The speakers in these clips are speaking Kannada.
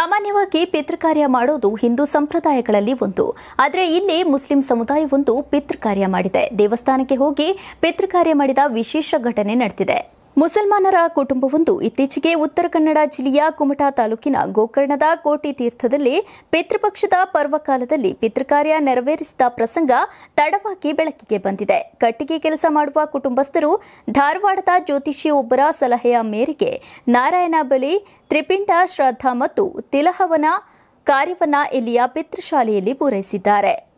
ಸಾಮಾನ್ಯವಾಗಿ ಪಿತೃಕಾರ್ಯ ಮಾಡೋದು ಹಿಂದೂ ಸಂಪ್ರದಾಯಗಳಲ್ಲಿ ಒಂದು. ಆದರೆ ಇಲ್ಲಿ ಮುಸ್ಲಿಂ ಸಮುದಾಯವೊಂದು ಪಿತೃಕಾರ್ಯ ಮಾಡಿದೆ. ದೇವಸ್ಥಾನಕ್ಕೆ ಹೋಗಿ ಪಿತೃಕಾರ್ಯ ಮಾಡಿದ ವಿಶೇಷ ಘಟನೆ ನಡೆದಿದೆ. ಮುಸಲ್ಮಾನರ ಕುಟುಂಬವೊಂದು ಇತ್ತೀಚೆಗೆ ಉತ್ತರ ಕನ್ನಡ ಜಿಲ್ಲೆಯ ಕುಮಟಾ ತಾಲೂಕಿನ ಗೋಕರ್ಣದ ಕೋಟಿ ತೀರ್ಥದಲ್ಲಿ ಪಿತೃಪಕ್ಷದ ಪರ್ವಕಾಲದಲ್ಲಿ ಪಿತೃಕಾರ್ಯ ನೆರವೇರಿಸಿದ ಪ್ರಸಂಗ ತಡವಾಗಿ ಬೆಳಕಿಗೆ ಬಂದಿದೆ. ಕಟ್ಟಿಗೆ ಕೆಲಸ ಮಾಡುವ ಕುಟುಂಬಸ್ಥರು ಧಾರವಾಡದ ಜ್ಯೋತಿಷಿಯೊಬ್ಬರ ಸಲಹೆಯ ಮೇರೆಗೆ ನಾರಾಯಣ ಬಲಿ, ತ್ರಿಪಿಂಡ ಶ್ರದ್ಧಾ ಮತ್ತು ತಿಲಹವನ ಕಾರ್ಯವನ್ನ ಇಲ್ಲಿಯ ಪಿತೃಶಾಲೆಯಲ್ಲಿ ಪೂರೈಸಿದ್ದಾರೆ.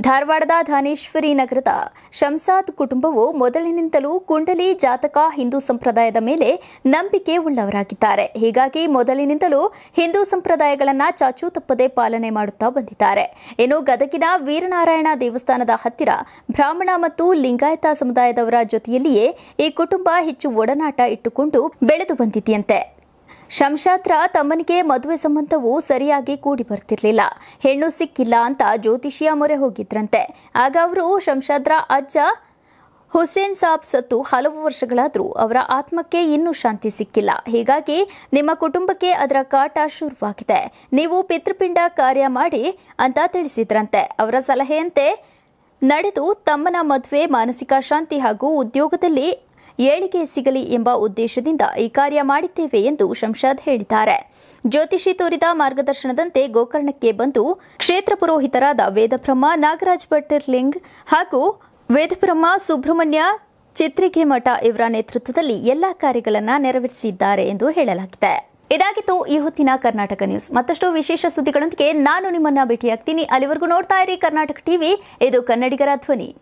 ಧಾರವಾಡದ ಧಾನೇಶ್ವರಿ ನಗರದ ಶಂಸಾದ್ ಕುಟುಂಬವು ಮೊದಲಿನಿಂದಲೂ ಕುಂಡಲಿ ಜಾತಕ ಹಿಂದೂ ಸಂಪ್ರದಾಯದ ಮೇಲೆ ನಂಬಿಕೆ ಉಳ್ಳವರಾಗಿದ್ದಾರೆ. ಹೀಗಾಗಿ ಮೊದಲಿನಿಂದಲೂ ಹಿಂದೂ ಸಂಪ್ರದಾಯಗಳನ್ನು ಚಾಚೂ ತಪ್ಪದೆ ಪಾಲನೆ ಮಾಡುತ್ತಾ ಬಂದಿದ್ದಾರೆ. ಇನ್ನು ಗದಗಿನ ವೀರನಾರಾಯಣ ದೇವಸ್ಥಾನದ ಹತ್ತಿರ ಬ್ರಾಹ್ಮಣ ಮತ್ತು ಲಿಂಗಾಯತ ಸಮುದಾಯದವರ ಜೊತೆಯಲ್ಲಿಯೇ ಈ ಕುಟುಂಬ ಹೆಚ್ಚು ಒಡನಾಟ ಇಟ್ಟುಕೊಂಡು ಬೆಳೆದು ಬಂದಿದೆಯಂತೆ. ಶಂಶಾತ್ರ ತಮ್ಮನಿಗೆ ಮದುವೆ ಸಂಬಂಧವು ಸರಿಯಾಗಿ ಕೂಡಿ ಬರ್ತಿರ್ಲಿಲ್ಲ. ಹೆಣ್ಣು ಸಿಕ್ಕಿಲ್ಲ ಅಂತ ಜ್ಯೋತಿಷಿಯ ಮೊರೆ ಹೋಗಿದ್ರಂತೆ. ಆಗ ಅವರು ಶಂಶಾದ್ರ ಅಜ್ಜ ಹುಸೇನ್ ಸಾಬ್ ಸತ್ತು ಹಲವು ವರ್ಷಗಳಾದರೂ ಅವರ ಆತ್ಮಕ್ಕೆ ಇನ್ನೂ ಶಾಂತಿ ಸಿಕ್ಕಿಲ್ಲ. ಹೀಗಾಗಿ ನಿಮ್ಮ ಕುಟುಂಬಕ್ಕೆ ಅದರ ಕಾಟ ಶುರುವಾಗಿದೆ. ನೀವು ಪಿತೃಪಿಂಡ ಕಾರ್ಯ ಮಾಡಿ ಅಂತ ತಿಳಿಸಿದ್ರಂತೆ. ಅವರ ಸಲಹೆಯಂತೆ ನಡೆದು ತಮ್ಮನ ಮದುವೆ ಮಾನಸಿಕ ಶಾಂತಿ ಹಾಗೂ ಉದ್ಯೋಗದಲ್ಲಿ ಏಳಿಗೆ ಸಿಗಲಿ ಎಂಬ ಉದ್ದೇಶದಿಂದ ಈ ಕಾರ್ಯ ಮಾಡಿದ್ದೇವೆ ಎಂದು ಶಂಷಾದ್ ಹೇಳಿದ್ದಾರೆ. ಜ್ಯೋತಿಷಿ ತೋರಿದ ಮಾರ್ಗದರ್ಶನದಂತೆ ಗೋಕರ್ಣಕ್ಕೆ ಬಂದು ಕ್ಷೇತ್ರ ಪುರೋಹಿತರಾದ ವೇದಬ್ರಹ್ಮ, ನಾಗರಾಜ್ ಭಟ್ಟರ್ಲಿಂಗ್ ಹಾಗೂ ವೇದಬ್ರಹ್ಮ, ಸುಬ್ರಹ್ಮಣ್ಯ ಚಿತ್ರಿಕೆ ಮಠ ಇವರ ನೇತೃತ್ವದಲ್ಲಿ ಎಲ್ಲಾ ಕಾರ್ಯಗಳನ್ನು ನೆರವೇರಿಸಿದ್ದಾರೆ ಎಂದು ಹೇಳಲಾಗಿದೆ. ಇದಾಗಿತ್ತು ಈ ಹೊತ್ತಿನ ಕರ್ನಾಟಕ ನ್ಯೂಸ್. ಮತ್ತಷ್ಟು ವಿಶೇಷ ಸುದ್ದಿಗಳೊಂದಿಗೆ ನಾನು ನಿಮ್ಮನ್ನ ಭೇಟಿಯಾಗ್ತೀನಿ. ಅಲ್ಲಿವರೆಗೂ ನೋಡ್ತಾ ಇರಿ ಕರ್ನಾಟಕ ಟಿವಿ. ಇದು ಕನ್ನಡಿಗರ ಧ್ವನಿ.